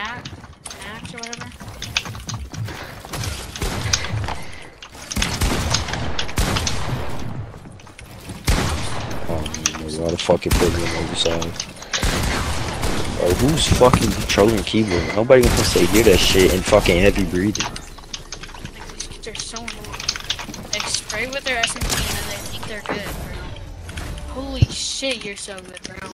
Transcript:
Mac, Max or whatever. Oh, why the fuck you put me on the other side? Bro, who's fucking controlling keyboard? Nobody wants to say hear that shit and fucking heavy breathing. Like, these kids are so annoying. They spray with their SMG and then they think they're good, bro. Holy shit, you're so good, bro.